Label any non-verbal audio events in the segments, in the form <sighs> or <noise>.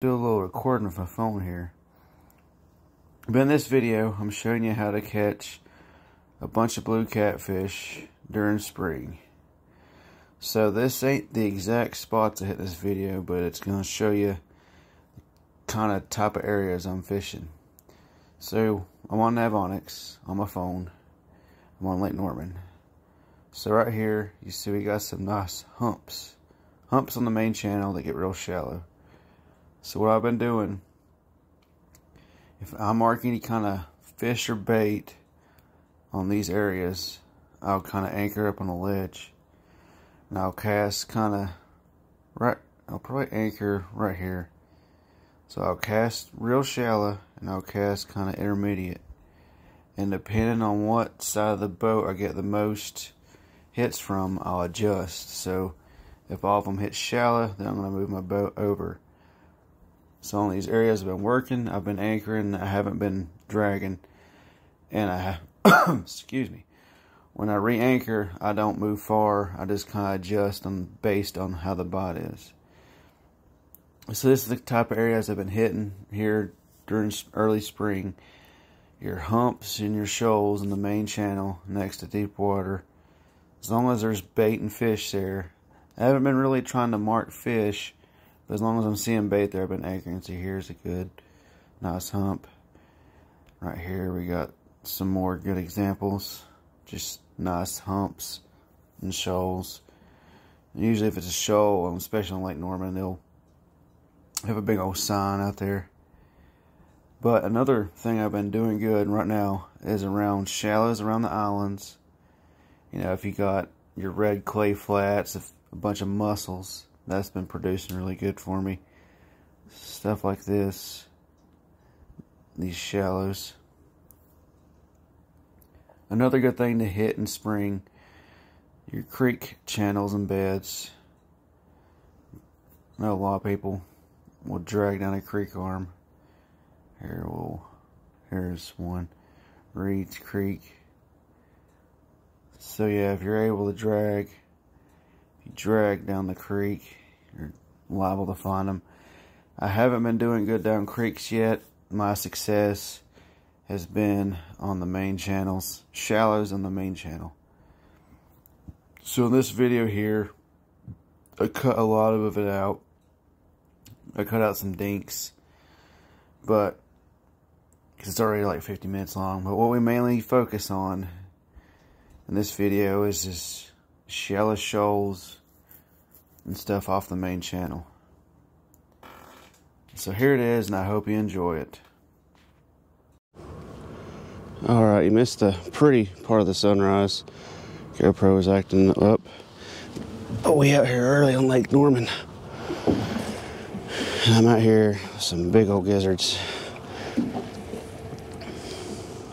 do a little recording with my phone here. But in this video, I'm showing you how to catch a bunch of blue catfish during spring. So this ain't the exact spot to hit this video, but it's going to show you kind of type of areas I'm fishing. So I'm on Navionics on my phone. I'm on Lake Norman. So right here, you see we got some nice humps. Humps on the main channel that get real shallow. So what I've been doing, if I mark any kind of fish or bait on these areas, I'll kind of anchor up on a ledge. And I'll cast kind of right, I'll probably anchor right here. So I'll cast real shallow and I'll cast kind of intermediate. And depending on what side of the boat I get the most hits from, I'll adjust. So if all of them hit shallow, then I'm going to move my boat over. So on these areas I've been working, I've been anchoring, I haven't been dragging, and I have, <coughs> excuse me, when I re-anchor, I don't move far, I just kind of adjust them based on how the bite is. So this is the type of areas I've been hitting here during early spring. Your humps and your shoals in the main channel next to deep water. As long as there's bait and fish there. I haven't been really trying to mark fish but as long as I'm seeing bait there, I've been anchoring. So here's a good, nice hump. Right here, we got some more good examples. Just nice humps and shoals. And usually if it's a shoal, um, especially on Lake Norman, they'll have a big old sign out there. But another thing I've been doing good right now is around shallows around the islands. You know, if you got your red clay flats, a bunch of mussels, that's been producing really good for me. Stuff like this, these shallows. Another good thing to hit in spring, your creek channels and beds. I know a lot of people will drag down a creek arm. Here we'll, here's one, Reed's Creek. So yeah, if you're able to drag, you drag down the creek, you're liable to find them. I haven't been doing good down creeks yet. My success has been on the main channels, shallows on the main channel. So in this video here, I cut a lot of it out. I cut out some dinks, but because it's already like 50 minutes long. But what we mainly focus on in this video is just shallow shoals, and stuff off the main channel. So here it is, and I hope you enjoy it. Alright, you missed a pretty part of the sunrise. GoPro is acting up. But we out here early on Lake Norman. And I'm out here with some big old gizzards.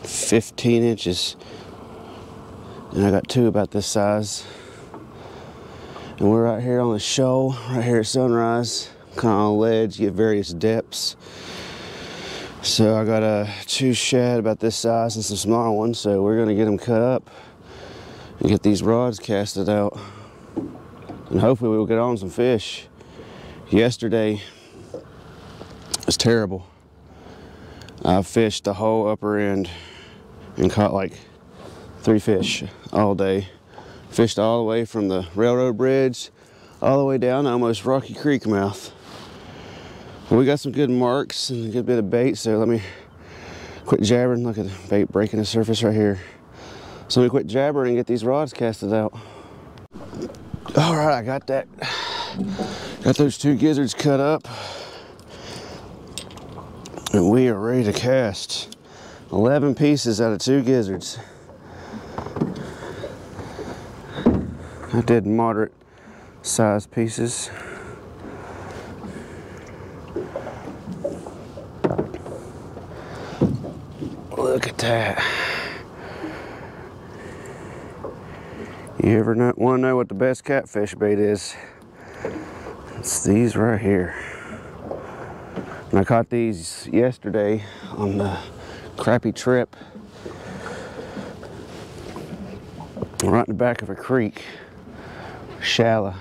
15 inches. And I got two about this size. And we're right here on the shoal, right here at sunrise, kind of on a ledge, get various depths. So I got a two shad about this size and some smaller ones, so we're gonna get them cut up and get these rods casted out. And hopefully we'll get on some fish. Yesterday was terrible. I fished the whole upper end and caught like three fish all day. Fished all the way from the railroad bridge all the way down almost Rocky Creek mouth. we got some good marks and a good bit of bait, so let me quit jabbering. Look at the bait breaking the surface right here. So let me quit jabbering and get these rods casted out. All right, I got that. Got those two gizzards cut up. And we are ready to cast. 11 pieces out of two gizzards. I did moderate size pieces. Look at that. You ever want to know what the best catfish bait is? It's these right here. And I caught these yesterday on the crappie trip right in the back of a creek shallow,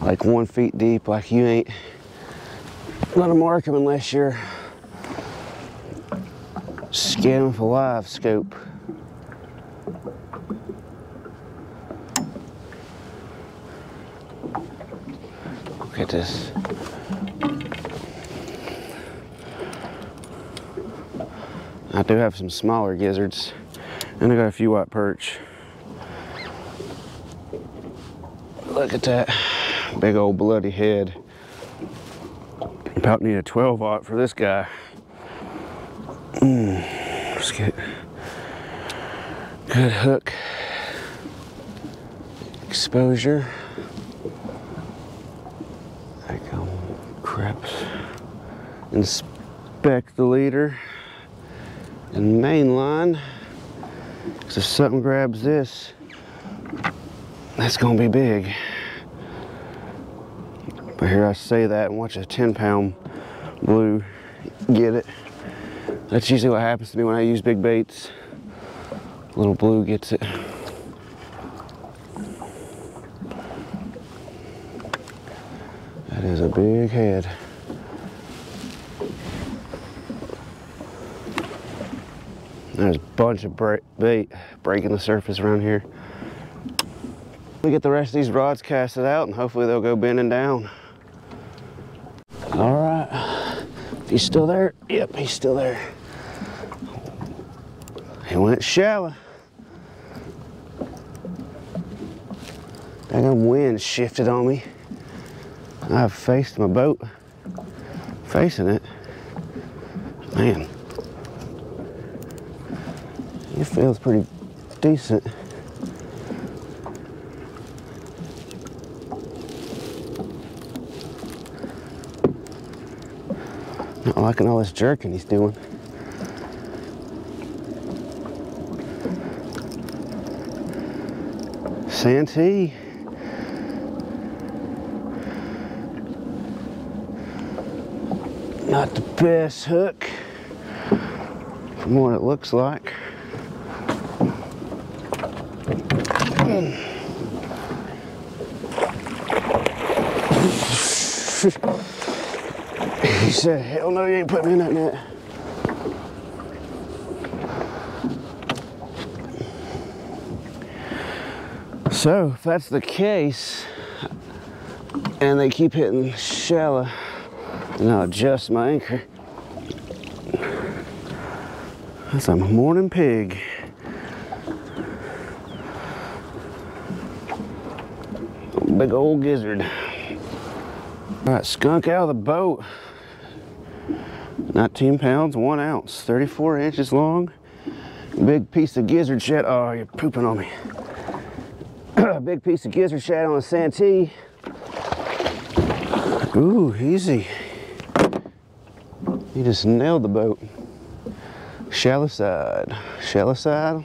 like one feet deep, like you ain't Not a mark them unless you're scanning a LiveScope. Look at this. I do have some smaller gizzards and I got a few white perch. Look at that big old bloody head. About need a 12 aught for this guy. Mm, let's get good hook exposure. I go creps. Inspect the leader and main line. Cause if something grabs this, that's gonna be big. But here I say that and watch a 10 pound blue get it. That's usually what happens to me when I use big baits. Little blue gets it. That is a big head. There's a bunch of bait breaking the surface around here. We get the rest of these rods casted out and hopefully they'll go bending down. All he's still there. Yep, he's still there. He went shallow. That wind shifted on me. I've faced my boat, facing it. Man, it feels pretty decent. Not liking all this jerking he's doing. Santee. Not the best hook from what it looks like. Hmm. He uh, said, hell no, you ain't putting me in that net. So, if that's the case, and they keep hitting shallow, then I'll adjust my anchor. That's a morning pig. big old gizzard. All right, skunk out of the boat. 19 pounds, one ounce, 34 inches long. Big piece of gizzard shad. Oh, you're pooping on me. <clears throat> big piece of gizzard shad on a Santee. Ooh, easy. You just nailed the boat. Shallow side, shallow side.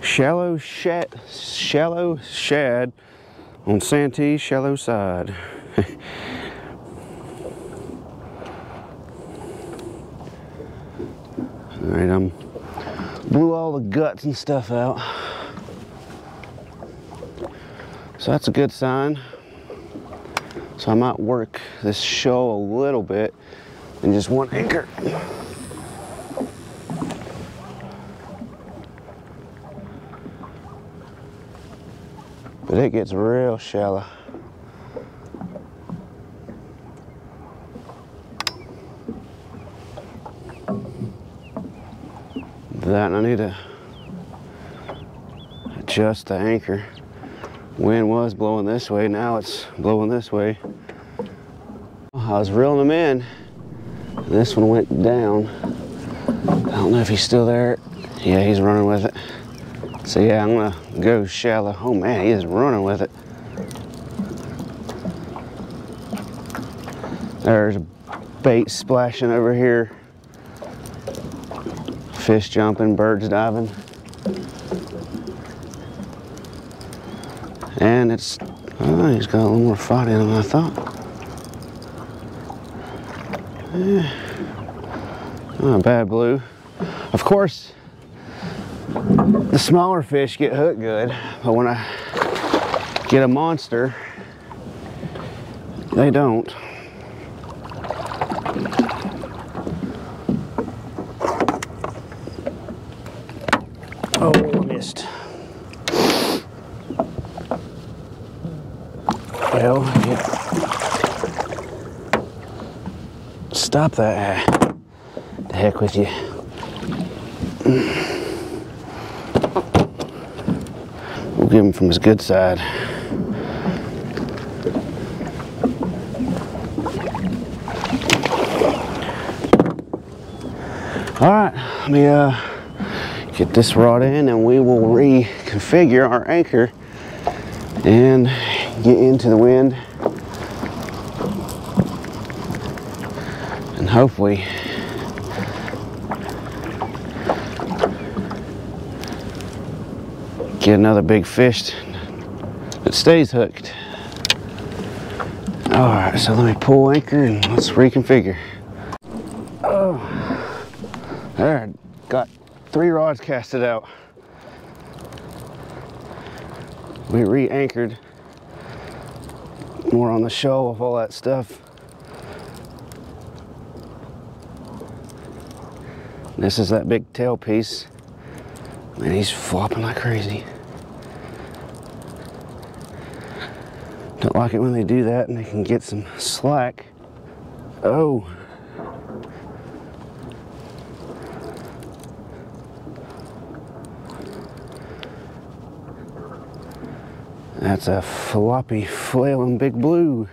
shallow shad, shallow shad on Santee shallow side. <laughs> all right, I'm blew all the guts and stuff out. So that's a good sign. So I might work this show a little bit and just one anchor. But it gets real shallow. That and I need to adjust the anchor. Wind was blowing this way, now it's blowing this way. I was reeling them in. This one went down. I don't know if he's still there. Yeah, he's running with it. So yeah, I'm gonna go shallow. Oh man, he is running with it. There's a bait splashing over here. Fish jumping, birds diving. And it's, oh, he's got a little more fight in him than I thought. Yeah. Not bad blue. Of course, the smaller fish get hooked good, but when I get a monster. They don't. Oh, missed. Well, yeah. Stop that. The heck with you. We'll him from his good side. All right, let me uh, get this rod in and we will reconfigure our anchor and get into the wind and hopefully get another big fish that stays hooked. All right, so let me pull anchor and let's reconfigure. Oh, there, got three rods casted out. We re-anchored. More on the show of all that stuff. This is that big tail piece. Man, he's flopping like crazy. Don't like it when they do that and they can get some slack. Oh. That's a floppy, flailing big blue.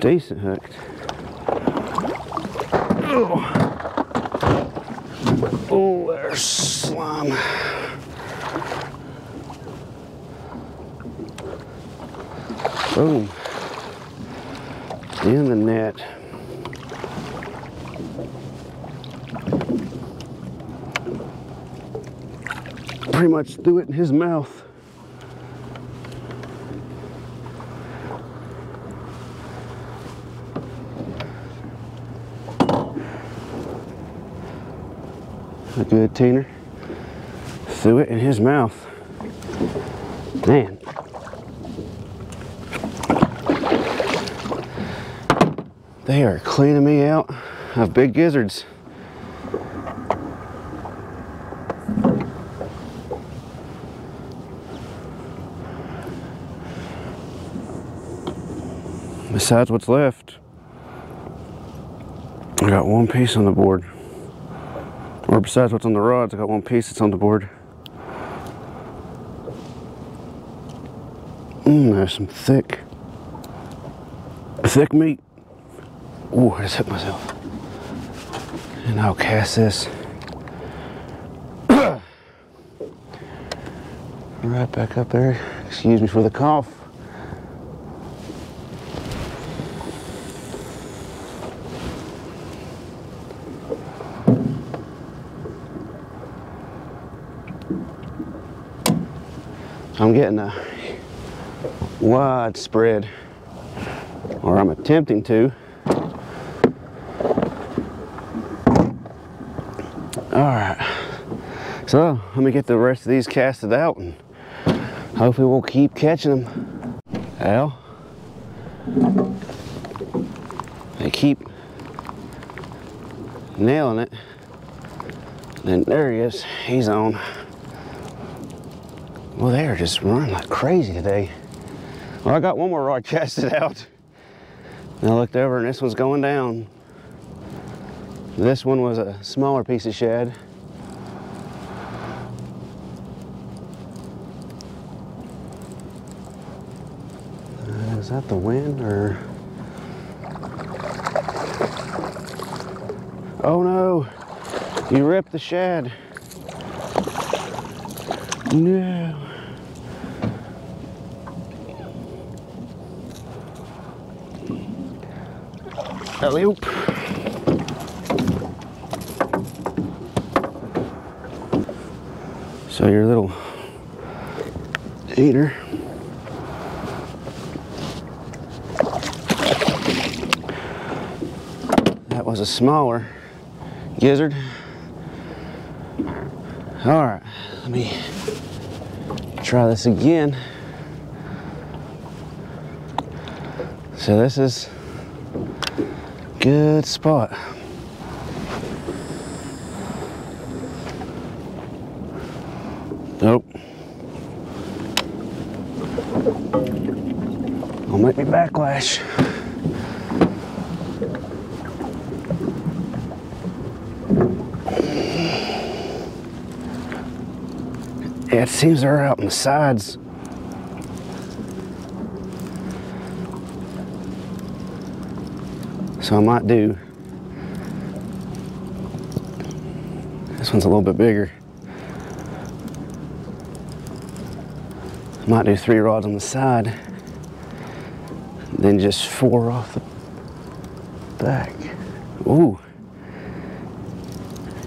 Decent hooked. Oh, oh there's slime. Boom. In the net. Pretty much threw it in his mouth. A good teener. Threw it in his mouth. Man. They are cleaning me out of big gizzards. Besides what's left, I got one piece on the board. Or besides what's on the rods, I got one piece that's on the board. Mmm, there's some thick, thick meat. Ooh, I just hit myself. And I'll cast this <clears throat> right back up there. Excuse me for the cough. I'm getting a widespread, or I'm attempting to, All right, so let me get the rest of these casted out and hopefully we'll keep catching them. Al, they keep nailing it. Then there he is, he's on. Well, they are just running like crazy today. Well, I got one more rod <laughs> casted out. And I looked over and this one's going down. This one was a smaller piece of shad. Uh, is that the wind or? Oh no, you ripped the shad. No. Alley-oop. So your little eater. That was a smaller gizzard. All right, let me try this again. So this is good spot. Nope. I'll make me backlash. Yeah, it seems they're out on the sides. So I might do, this one's a little bit bigger. I might do three rods on the side, then just four off the back. Ooh.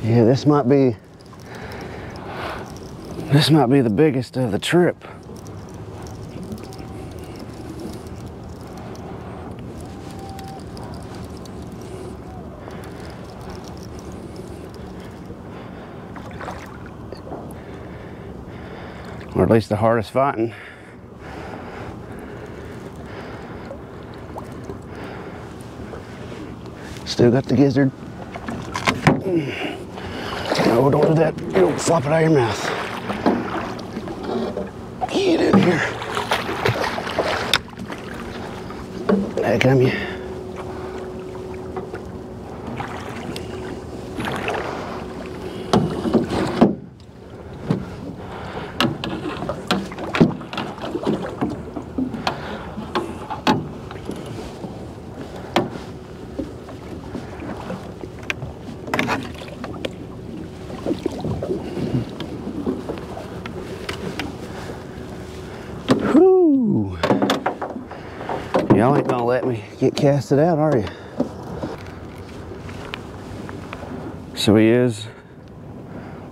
Yeah, this might be this might be the biggest of the trip. Or at least the hardest fighting. Still got the gizzard. No, don't do that. Don't flop it out of your mouth. Get in here. There come you. Whoo! Y'all ain't gonna let it out, are you? So he is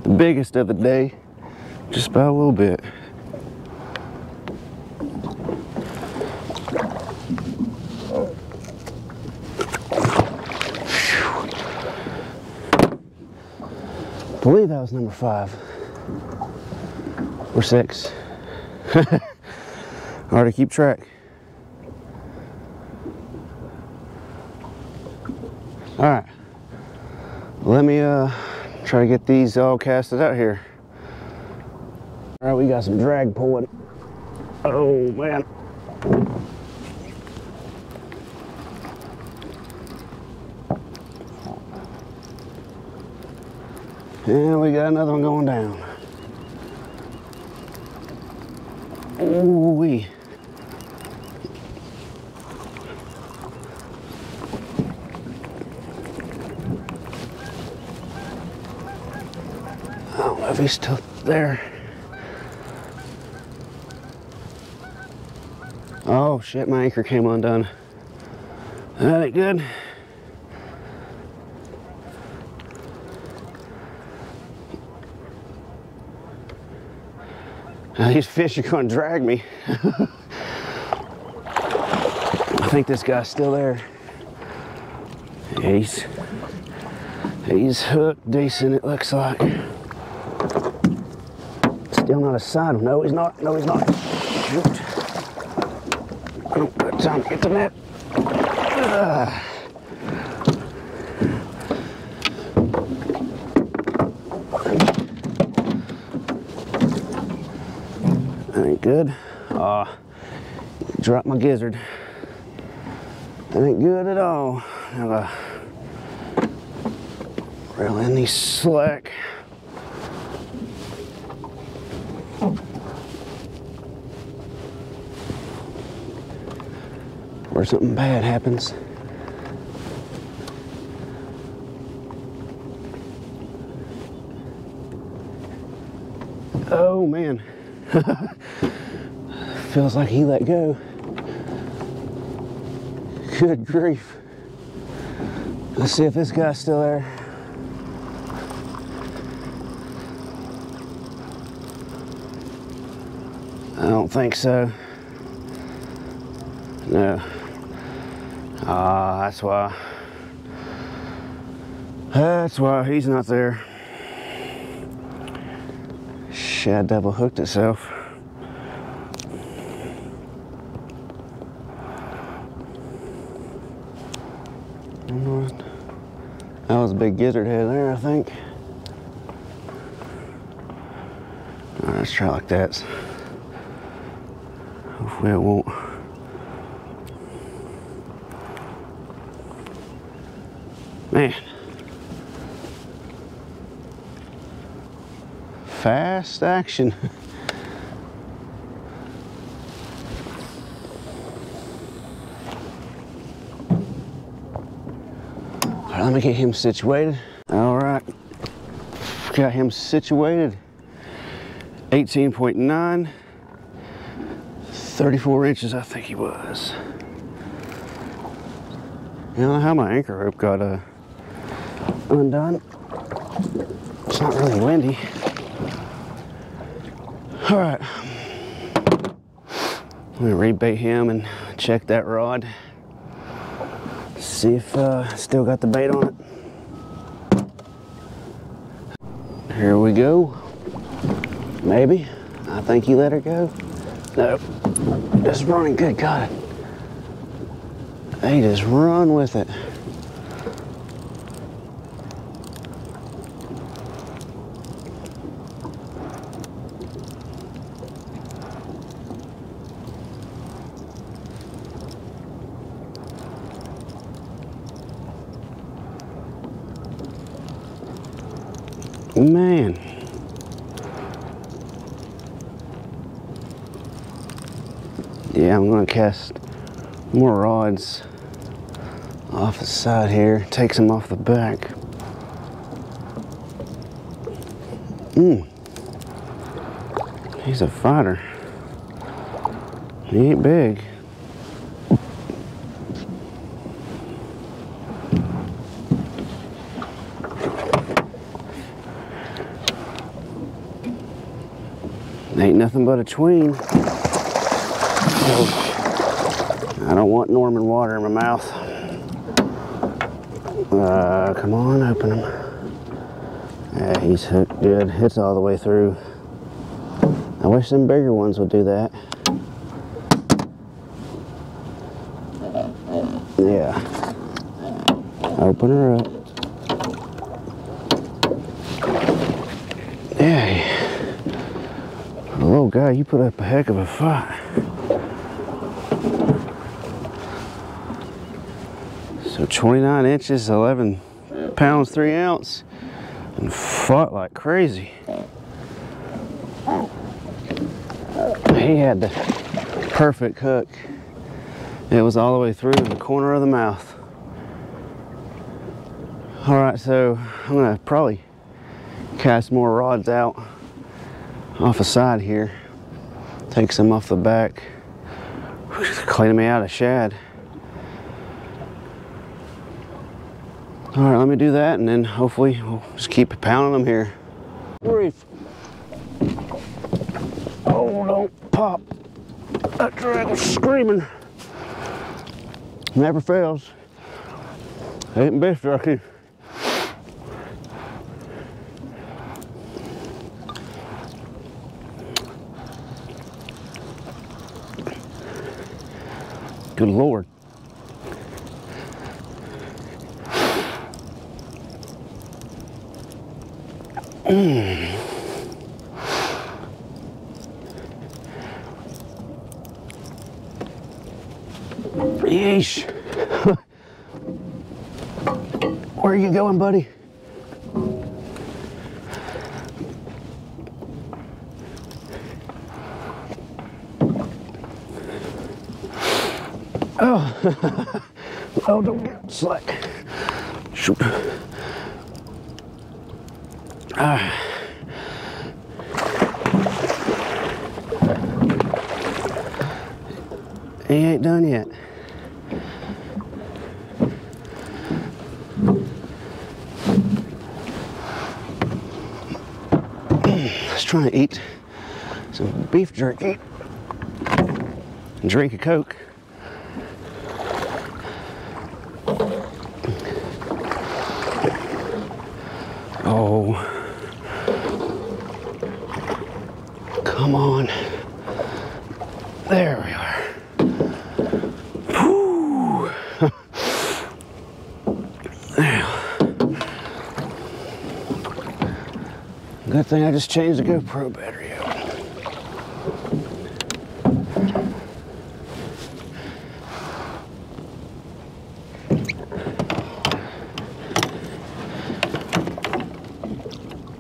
the biggest of the day, just by a little bit. I believe that was number five or six. <laughs> Hard to keep track. All right. Let me uh, try to get these all casted out here. All right, we got some drag pulling. Oh man. And we got another one going down. Ooh wee. I don't know if he's still there. Oh shit, my anchor came undone. That ain't good. Now, these fish are going to drag me. <laughs> I think this guy's still there. Yeah, he's, he's hooked decent, it looks like. Still not a side. No, he's not. No, he's not. Shoot. Oh, to get the net. Ah. That ain't good. Ah, dropped my gizzard. That ain't good at all. Now, uh, reel in these slack. Where something bad happens. Oh man. <laughs> Feels like he let go. Good grief. Let's see if this guy's still there. I don't think so. No. Ah, uh, that's why. That's why he's not there. Shad Devil hooked itself. That was a big gizzard head there, I think. Right, let's try like that. Hopefully it won't Man. Fast action. <laughs> All right, let me get him situated. All right, got him situated. 18.9, 34 inches, I think he was. I don't know how my anchor rope got uh, undone. It's not really windy. All right. I'm gonna rebait him and check that rod. See if uh, still got the bait on it. Here we go. Maybe. I think he let her go. No. Just running. Good God. They just run with it. Man. Yeah, I'm gonna cast more rods off the side here. Takes them off the back. Mmm. He's a fighter. He ain't big. Ain't nothing but a tween. I don't want Norman water in my mouth. Uh, come on, open him. Yeah, he's hooked good. It's all the way through. I wish some bigger ones would do that. Yeah. Open her up. Yeah. Oh, God, you put up a heck of a fight. 29 inches, 11 pounds, 3 ounce, and fought like crazy. He had the perfect hook. It was all the way through the corner of the mouth. All right, so I'm gonna probably cast more rods out off the side here. Take some off the back. Clean me out of shad. All right, let me do that and then hopefully we'll just keep pounding them here. Reef. Oh, don't pop. That dragon's screaming. Never fails. Ain't beef jerky. Good Lord. Yeesh. Where are you going, buddy? Oh, <laughs> oh, don't get slack. Shoot. Ah. He ain't done yet. Let's to eat some beef jerky and drink a Coke. Oh. Come on. There we are. Whew. Good thing I just changed the GoPro battery out.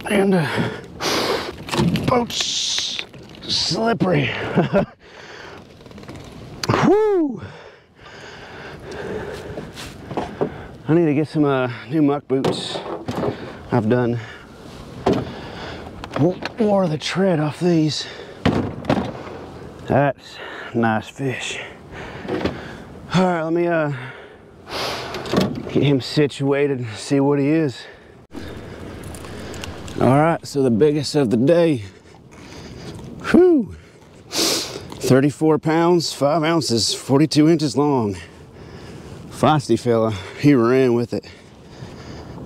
And uh, boat's slippery. <laughs> Whoo! I need to get some uh, new muck boots. I've done wore the tread off these. That's nice fish. All right, let me uh, get him situated, and see what he is. All right, so the biggest of the day. Whew. 34 pounds, 5 ounces, 42 inches long. Feisty fella, he ran with it.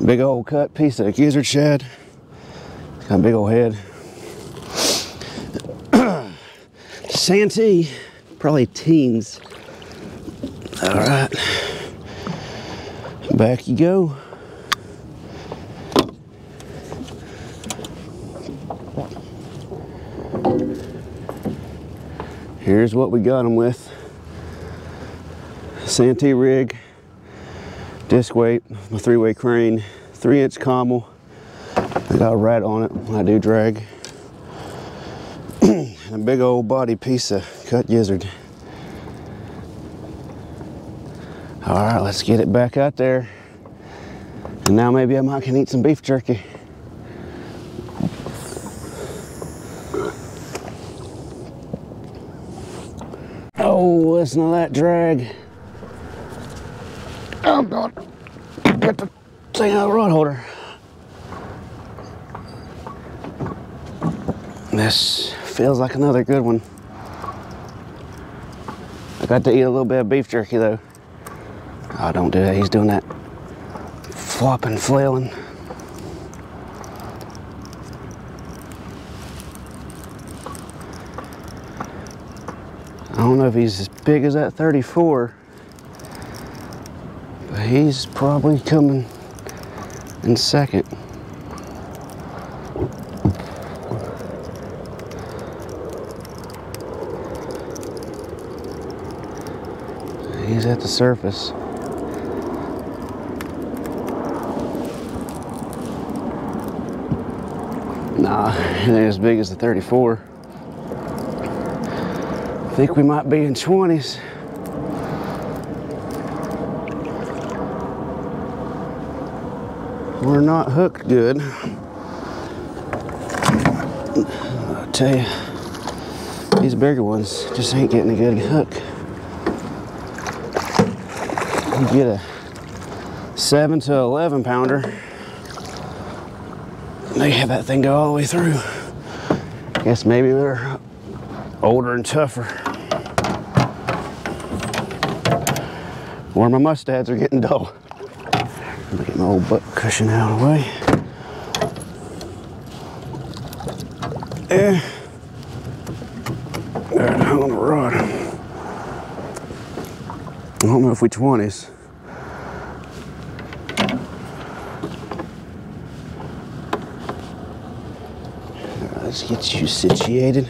Big old cut piece of gizzard shad. Got a big old head. <clears throat> Santee, probably teens. All right, back you go. Here's what we got them with. Santee rig, disc weight, a three-way crane, three inch commel. Got a rat on it when I do drag. <clears throat> a big old body piece of cut gizzard. All right, let's get it back out there. And now maybe I might can eat some beef jerky. Oh, listen to that drag. Oh God, get the thing out of the rod holder. This feels like another good one. I got to eat a little bit of beef jerky though. Oh, don't do that. He's doing that flopping, flailing. I don't know if he's as big as that 34, but he's probably coming in second. He's at the surface. Nah, he ain't as big as the 34. I think we might be in 20s. We're not hooked good. I tell you, these bigger ones just ain't getting a good hook. You get a seven to 11 pounder. They have that thing go all the way through. Guess maybe they're older and tougher. Or my mustads are getting dull. Get my old butt cushion out of the way. There, hung on the rod. If which one is. Let's get you situated.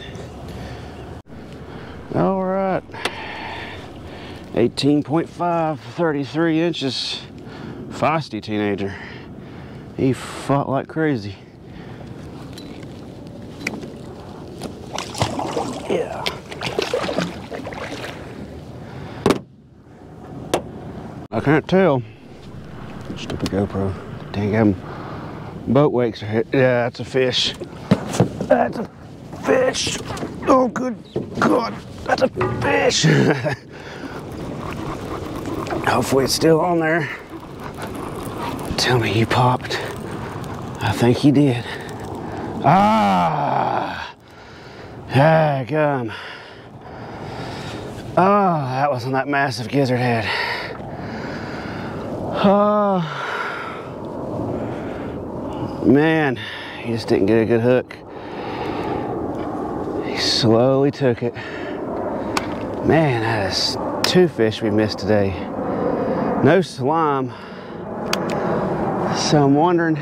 All right. 18.5, 33 inches. Feisty teenager. He fought like crazy. Yeah. Can't tell. Stupid GoPro. Dang him. Boat wakes are hit. Yeah, that's a fish. That's a fish. Oh, good God. That's a fish. <laughs> Hopefully it's still on there. Tell me he popped. I think he did. Ah! Heck, um. Oh, that wasn't that massive gizzard head. Oh. <sighs> Man, he just didn't get a good hook. He slowly took it. Man, that is two fish we missed today. No slime. So I'm wondering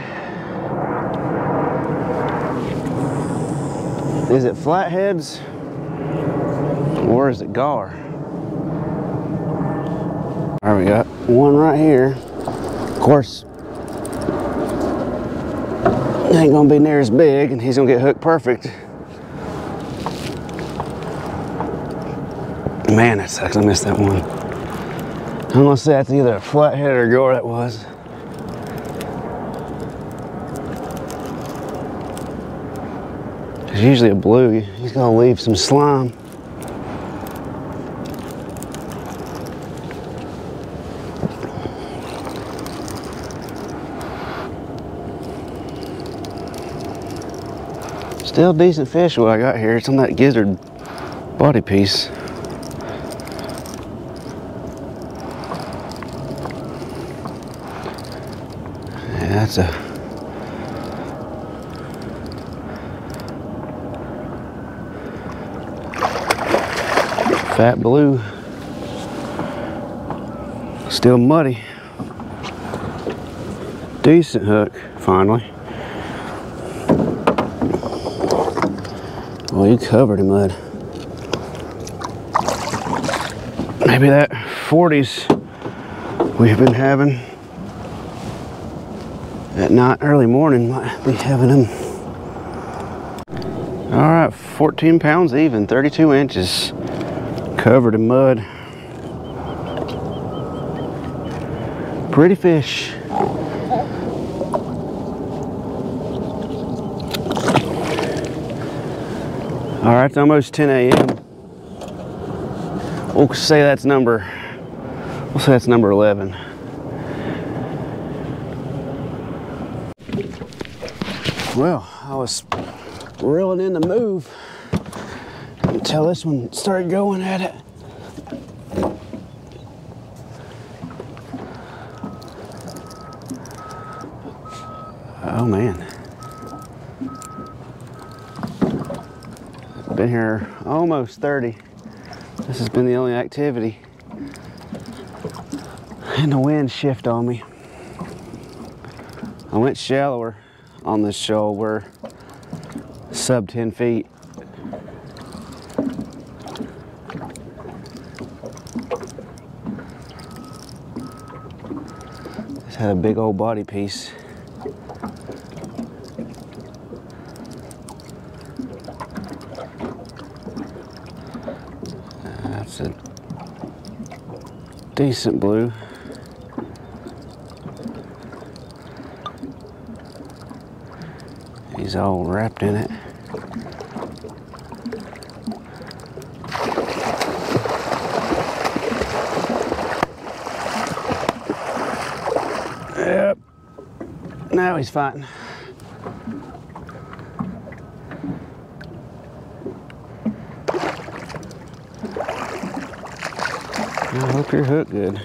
Is it flatheads or is it gar? All right, we got one right here. Course, ain't gonna be near as big and he's gonna get hooked perfect. Man, that sucks. I missed that one. I'm gonna say that's either a flathead or gar that was. It's usually a blue. He's gonna leave some slime. Still decent fish what I got here. It's on that gizzard body piece. Yeah, that's a fat blue. Still muddy. Decent hook, finally. Well, you covered in mud. Maybe that 40s we've been having at night, early morning, might be having them. All right, 14 pounds even, 32 inches, covered in mud. Pretty fish. All right, it's almost 10 a.m. We'll say that's number, we'll say that's number 11. Well, I was reeling in the move until this one started going at it. Oh man. Been here almost 30. This has been the only activity. And the wind shift on me. I went shallower on this shoal. We're sub 10 feet. This had a big old body piece. That's a decent blue. He's all wrapped in it. Yep. Now he's fighting. I hope you're hooked good.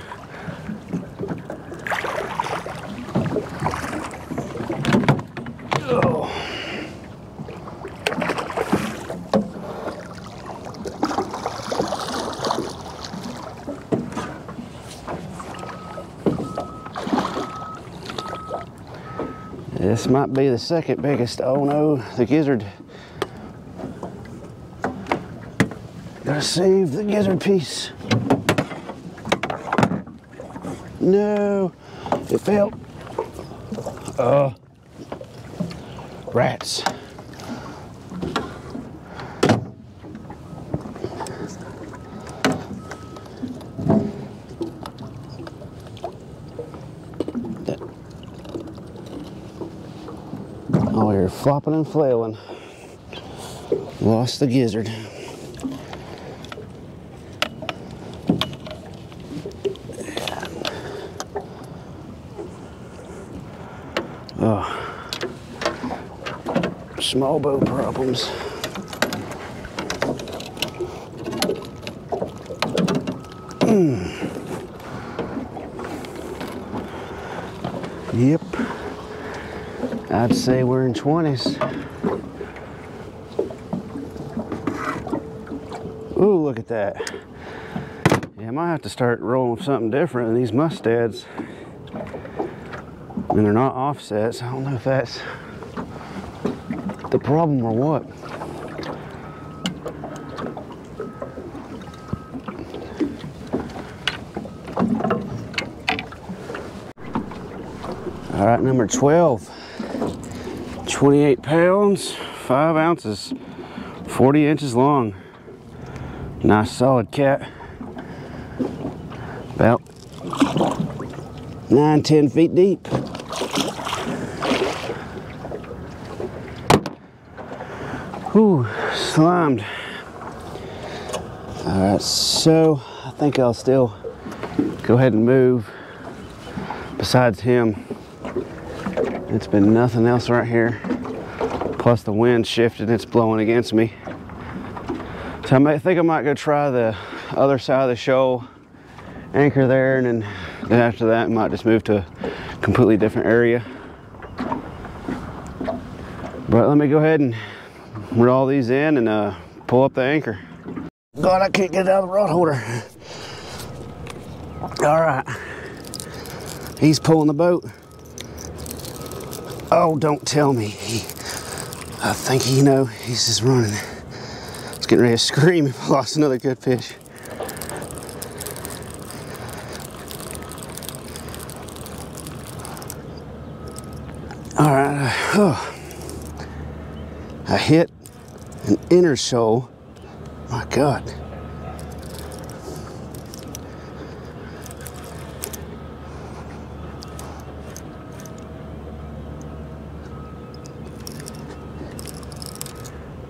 This might be the second biggest. Oh no, the gizzard. Gotta save the gizzard piece. No, it fell. Uh, rats. Oh, you're flopping and flailing. Lost the gizzard. Small boat problems. Mm. Yep. I'd say we're in 20s. Ooh, look at that. Yeah, I might have to start rolling with something different than these mustads. And they're not offsets. I don't know if that's the problem or what. All right, number 12, 28 pounds, five ounces, 40 inches long. Nice solid cat. About nine, 10 feet deep. Whew, slimed. All right, so I think I'll still go ahead and move besides him. It's been nothing else right here. Plus the wind shifted, it's blowing against me. So I might think I might go try the other side of the shoal, anchor there, and then, then after that, I might just move to a completely different area. But let me go ahead and reel all these in and uh, pull up the anchor. God, I can't get it out of the rod holder. All right. He's pulling the boat. Oh, don't tell me. He, I think he know he's just running. He's getting ready to scream if I lost another good fish. All right. Oh. I hit an inner shoal. My God.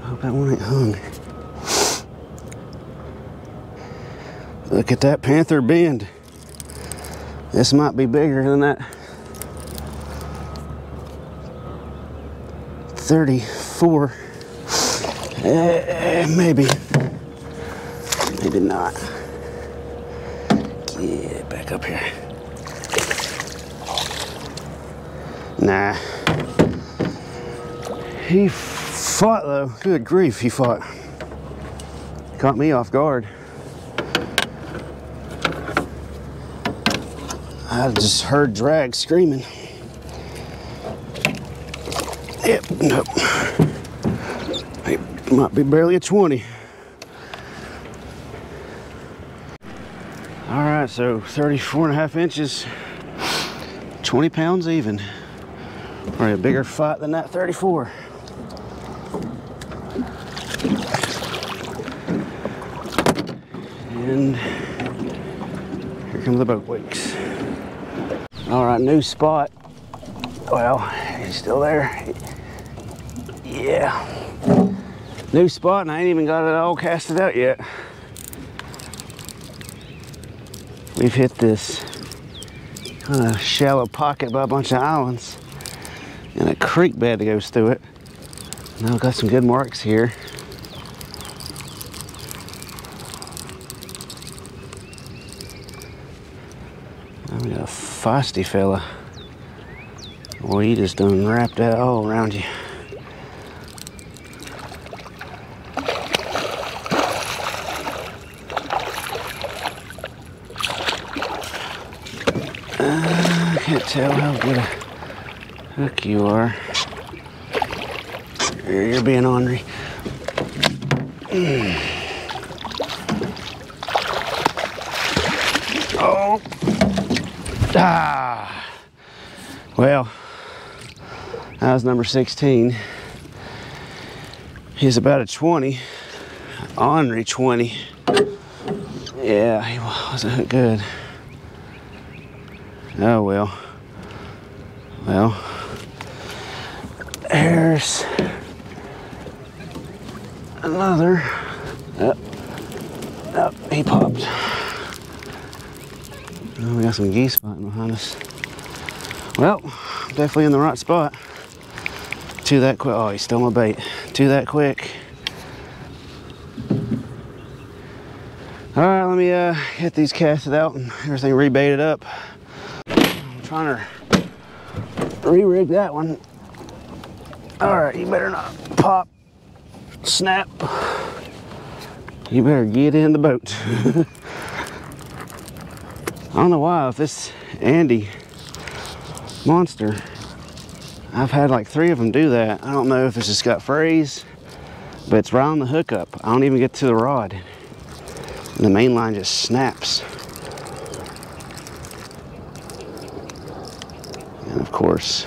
hope that one ain't hung. Look at that panther bend. This might be bigger than that 34. Uh, maybe. Maybe not. Get back up here. Nah. He fought though. Good grief, he fought. Caught me off guard. I just heard drag screaming. Yep, nope. Might be barely a 20. All right, so 34 and a half inches, 20 pounds even. Probably a bigger fight than that 34. And here come the boat wakes. All right, new spot. Well, he's still there. Yeah. New spot and I ain't even got it all casted out yet. We've hit this kind of shallow pocket by a bunch of islands and a creek bed that goes through it. Now I've got some good marks here. We got a feisty fella. Boy, he just done wrapped that all around you. Uh, I can't tell how good a hook you are. You're being ornery. Mm. Oh. Ah. Well, that was number 16. He's about a 20. Ornery 20. Yeah, he wasn't good. Oh well. Well, there's another. Up, up, he popped. Oh, we got some geese fighting behind us. Well, definitely in the right spot. To that quick. Oh, he's still my bait. To that quick. All right, let me uh, get these casted out and everything rebaited up. I'm trying to re-rig that one. All right, you better not pop, snap. You better get in the boat. <laughs> I don't know why, if this Ande monster, I've had like three of them do that. I don't know if it's just got phrase, but it's right on the hookup. I don't even get to the rod. And the main line just snaps. And of course,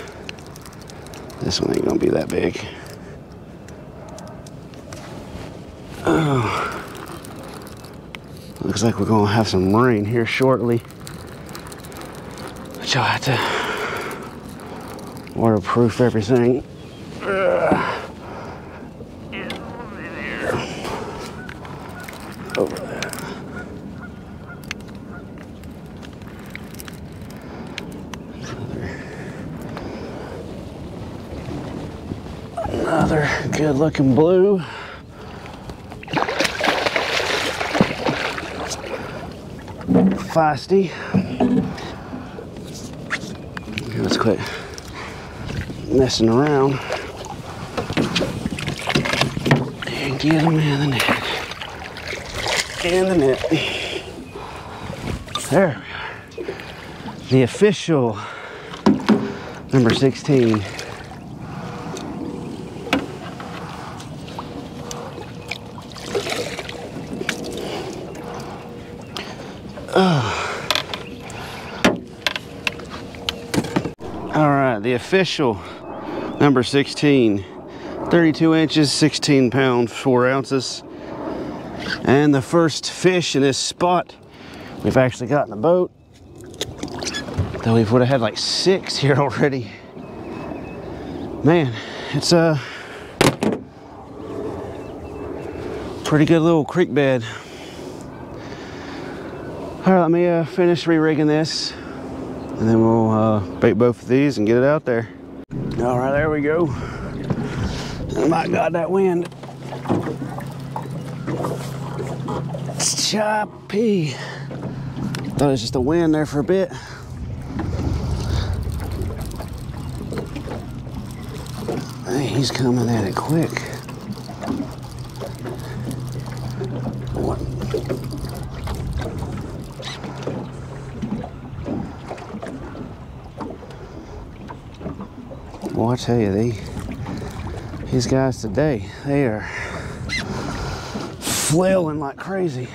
this one ain't gonna be that big. Oh. Looks like we're gonna have some rain here shortly. But y'all have to waterproof everything. Over there. Another good looking blue. Feisty. Let's quit messing around and get him in the net. In the net. There we are. The official number 16. All right, the official number 16, 32 inches, 16 pounds, 4 ounces. And the first fish in this spot we've actually got in the boat. Though we would have had like six <laughs> here already. Man, it's a pretty good little creek bed. All right, let me uh, finish re-rigging this and then we'll uh, bait both of these and get it out there. All right, there we go. Oh my God, that wind. It's choppy. Thought it was just a wind there for a bit. Hey, he's coming at it quick. What? Well, I tell you, they, these guys today, they are flailing like crazy.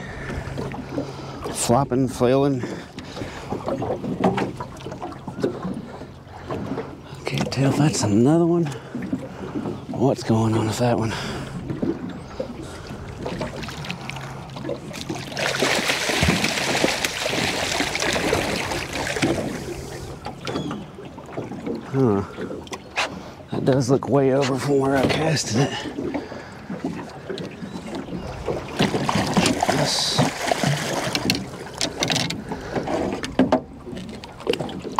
Flopping, flailing. Can't tell if that's another one. What's going on with that one? Huh. Does look way over from where I casted it. Yes.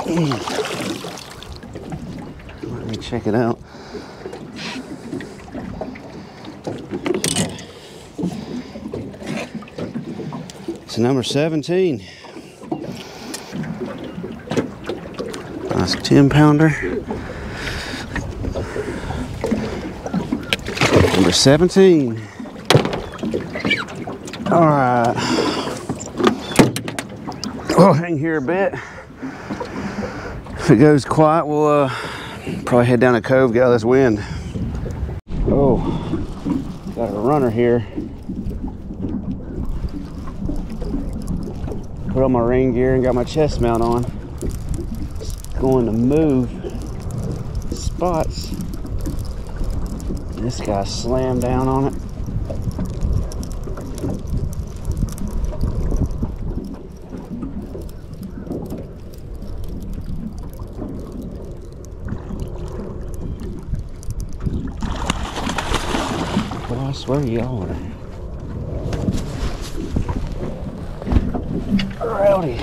Hmm. Let me check it out. It's number 17. Nice 10 pounder. Number 17. All right. We'll hang here a bit. If it goes quiet, we'll uh, probably head down a cove, get out of this wind. Oh, got a runner here. Put on my rain gear and got my chest mount on. It's going to move spots. This guy slammed down on it. But I swear y'all are rowdy.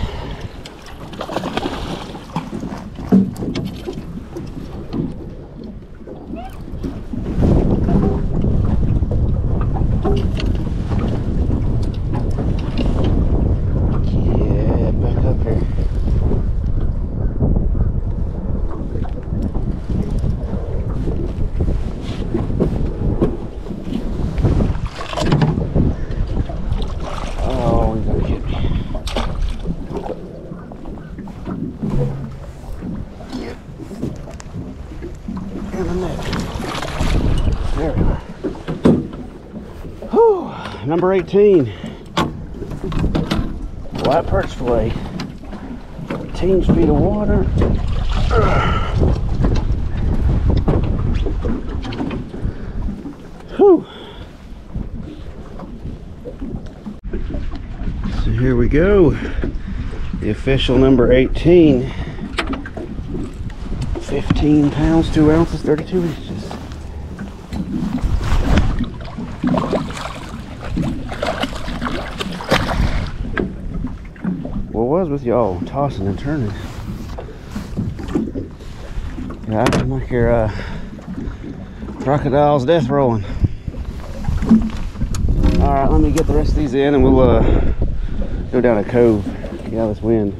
Yeah, back up here. Oh, you gotta get me. In the net. There we are. Whew, number 18. White perch fillet. 18 feet of water. Whew. So here we go. The official number 18. 15 pounds, 2 ounces, 32 inches. What was with y'all tossing and turning? You're acting like you're uh, crocodile's death rolling. All right, let me get the rest of these in, and we'll uh, go down a cove. Get out of this wind.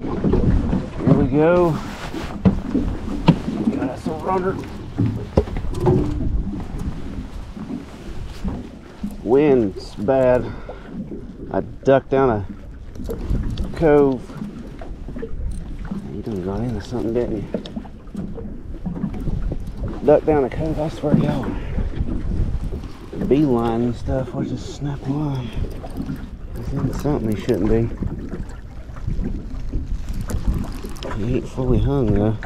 Here we go. Got a runner. Wind's bad. I ducked down a cove. You done got into something, didn't you? Ducked down a cove, I swear to God beeline and stuff. Watch just snap line. He's in something he shouldn't be. He ain't fully hung though.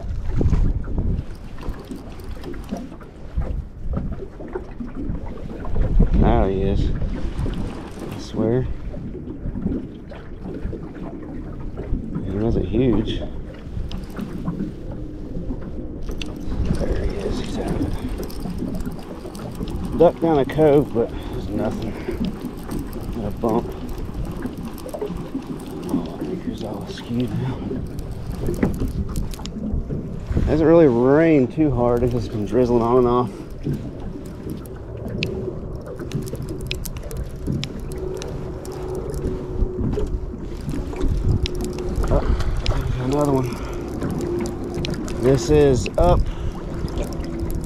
Now he is. I swear. He wasn't huge. There he is. He's out of it duck down a cove, but there's nothing. Got a bump. Oh, all askew now. Hasn't really rained too hard. It's just been drizzling on and off. Oh, another one. This is up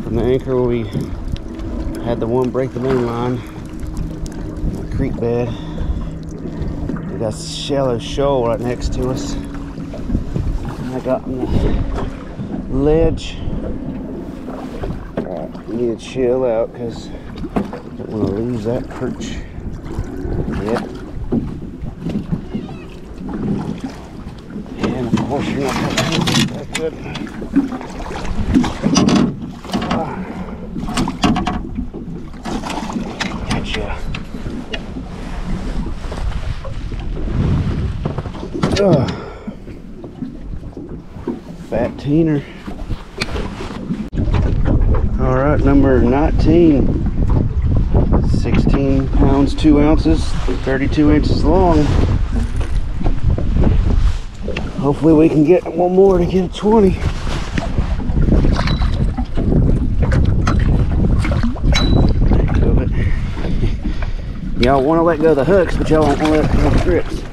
from the anchor we had the one break the main line. The creek bed. We got shallow shoal right next to us. I got on the ledge. Right, we need to chill out because I don't want to lose that perch yet and of course you're not going to that good Gotcha. Ugh. Fat teener. All right, number 19. 16 pounds, 2 ounces, 32 inches long. Hopefully we can get one more to get a 20. <laughs> Y'all want to let go of the hooks, but y'all don't want to let go of the grips.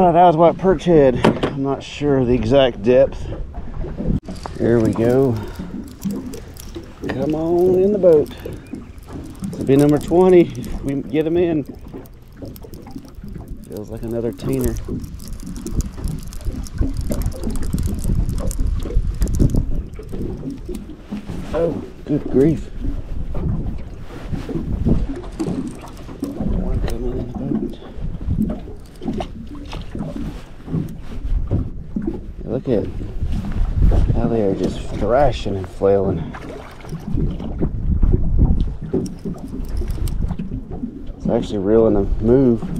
Oh, that was what perch head. I'm not sure the exact depth. Here we go. Come on in the boat. This will be number 20 if we get him in. Feels like another teener. Oh, good grief. One coming in the boat. Look at how they are just thrashing and flailing. It's actually reeling a move.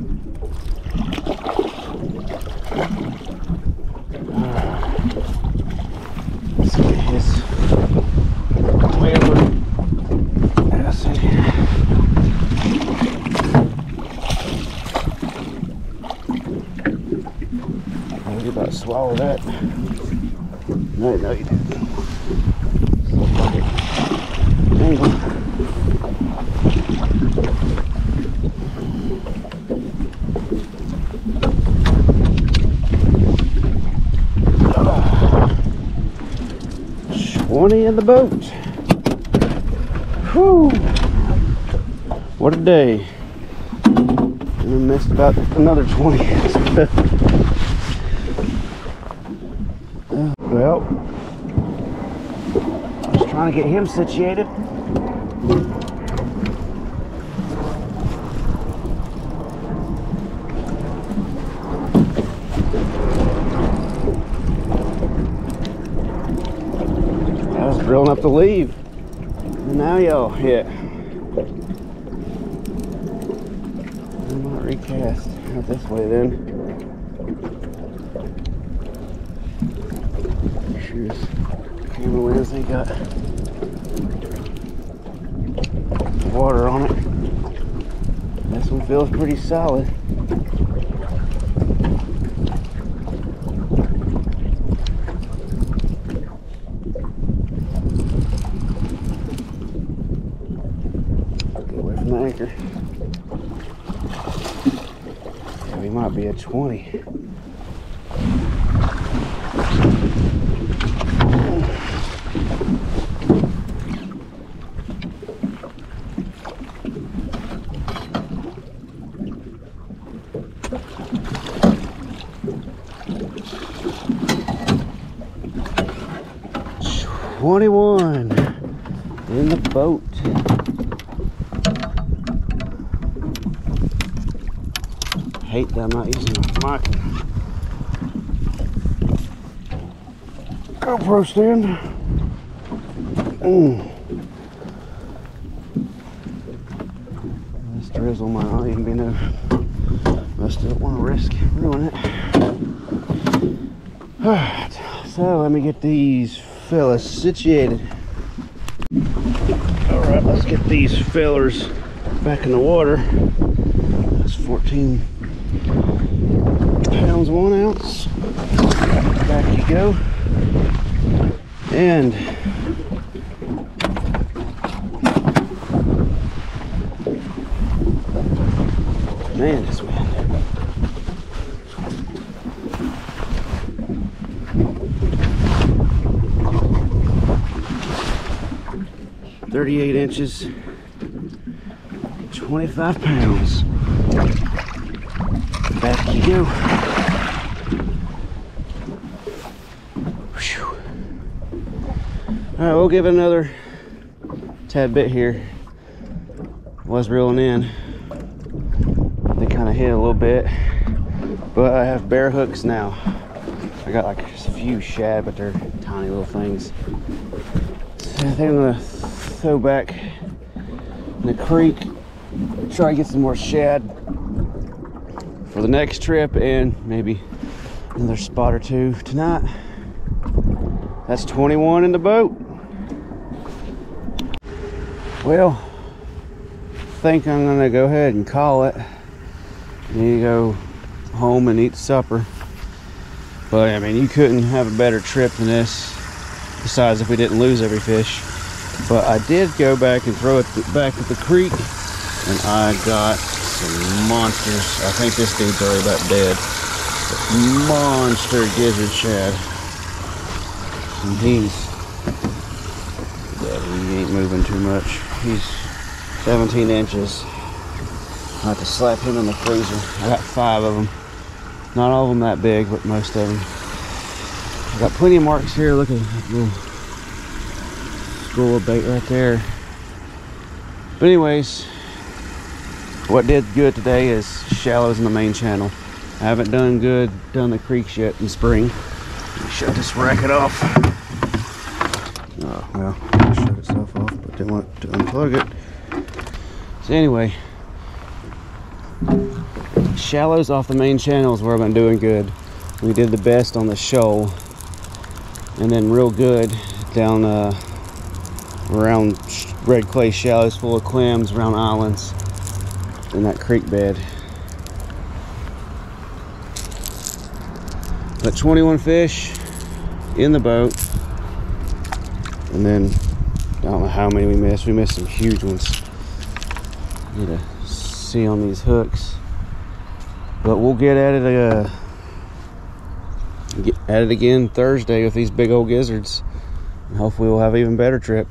20 in the boat. Whew. What a day. And I missed about another 20. <laughs> well, just trying to get him situated. Leave. Now y'all hit. I might recast out this way then. Shoes. Camera lens they got water on it. This one feels pretty solid. Get away from the anchor. Yeah, we might be at 20. Twenty-one in the boat. Hate that I'm not using my mic. GoPro stand. Mm. This drizzle might not even be no. I still don't want to risk ruining it. Alright, so let me get these fellas situated. Alright, let's get these fellers back in the water. That's 14 pounds, one ounce. Back you go. And man, this wind. Thirty-eight inches, twenty-five pounds. Back you go. Whew. All right, we'll give it another tad bit here. Was reeling in. They kind of hit a little bit, but I have bare hooks now. I got like a few shad, but they're tiny little things. So I think I'm gonna throw back in the creek, try to get some more shad for the next trip, and maybe another spot or two tonight. That's 21 in the boat. Well, I think I'm gonna go ahead and call it. Need to go home and eat supper. But I mean, you couldn't have a better trip than this. Besides, if we didn't lose every fish. But I did go back and throw it back at the creek, and I got some monsters. I think this dude's already about dead. Monster gizzard shad. And he's he ain't moving too much. He's 17 inches. I have to slap him in the freezer. I got five of them. Not all of them that big, but most of them. I got plenty of marks here. Look at that little school of bait right there. But anyways, what did good today is shallows in the main channel. I haven't done good, done the creeks yet in spring. Shut this racket off. Oh, well, itself off, but didn't want to unplug it. So anyway, shallows off the main channel is where I've been doing good. We did the best on the shoal, and then real good down uh, around red clay shallows full of clams around islands in that creek bed. But 21 fish in the boat, and then I don't know how many we missed. We missed some huge ones. Need to see on these hooks. But we'll get at it uh, get at it again Thursday with these big old gizzards. And hopefully we'll have even better trip.